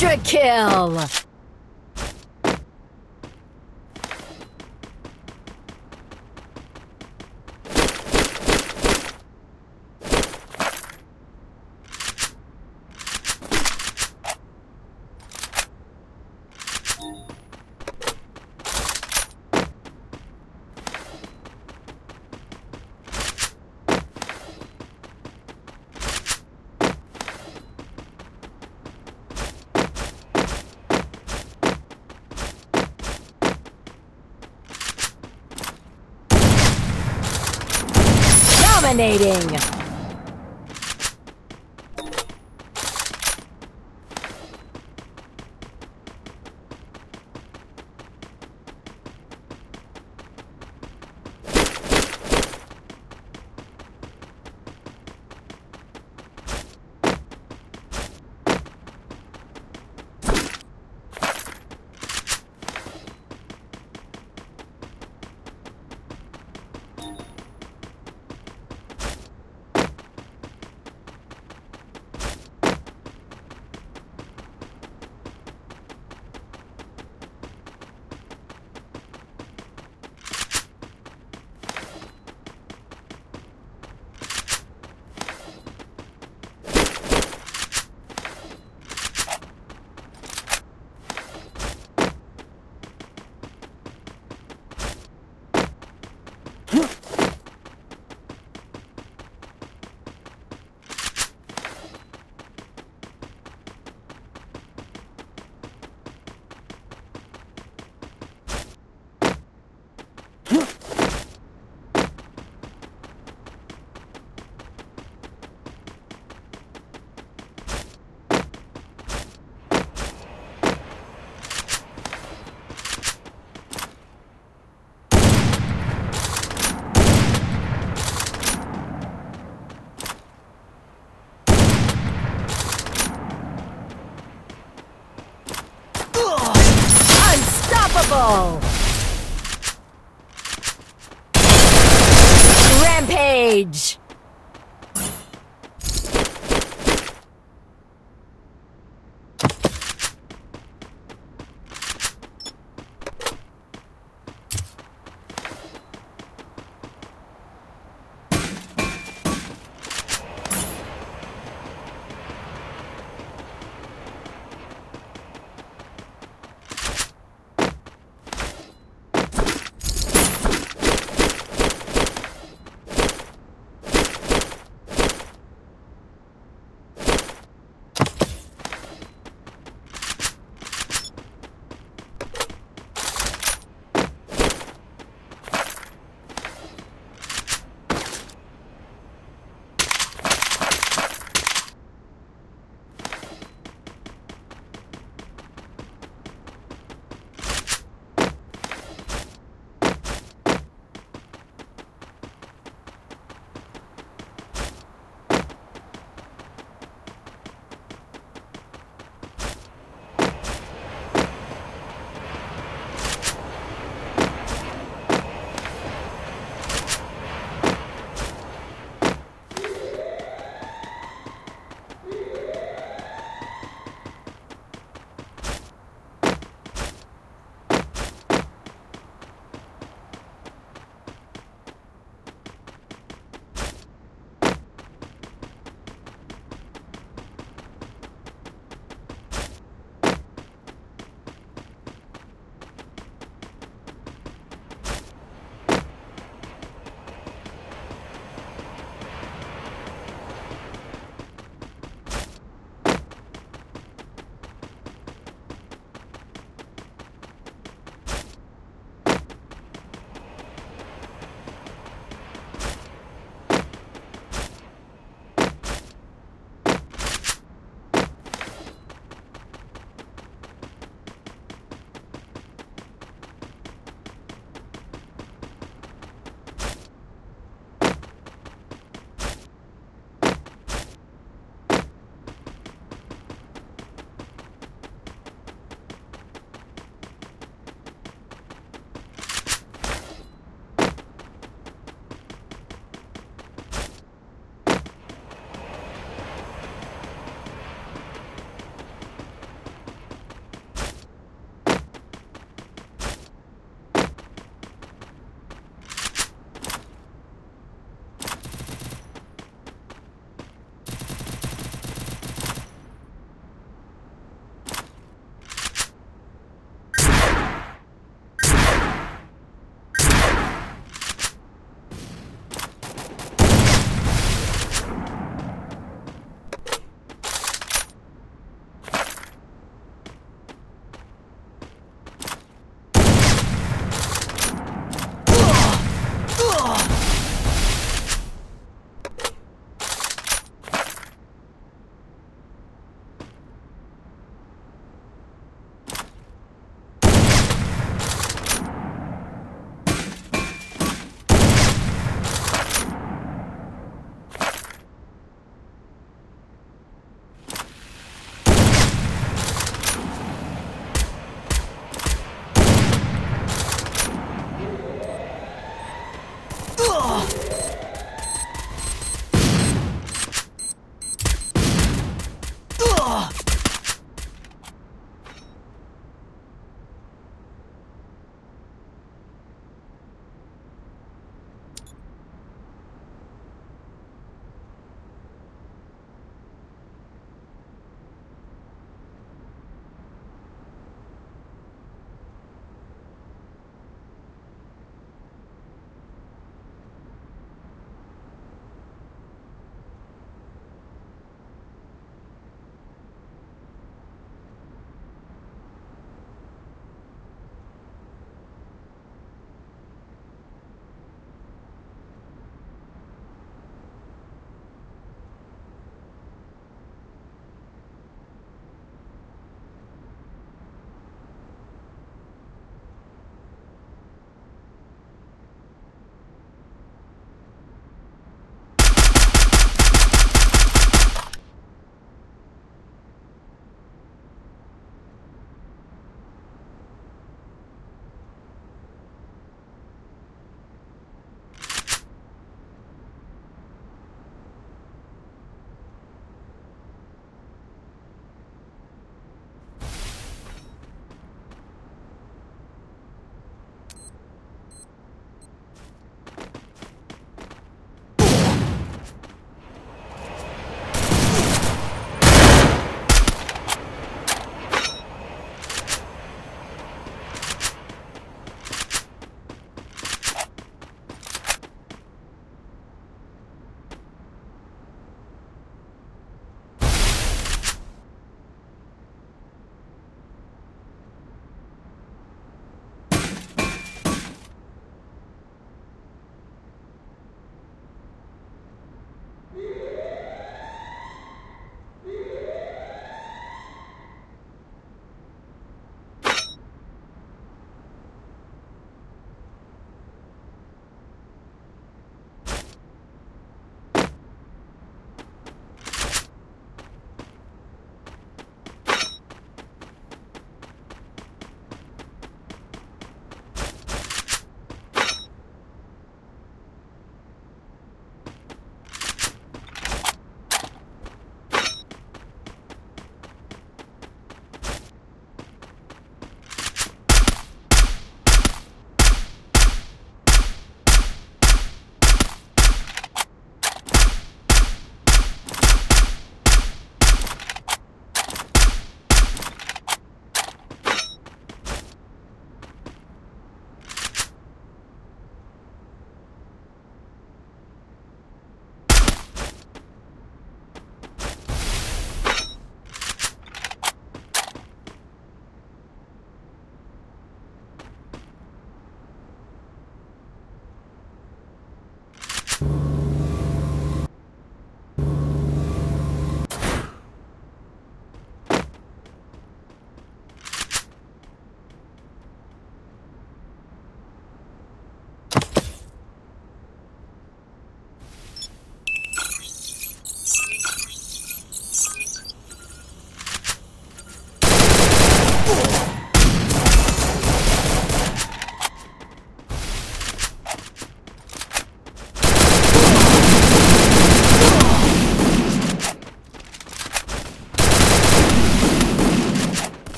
Quadra kill! Dominating! Unstoppable!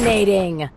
Dominating!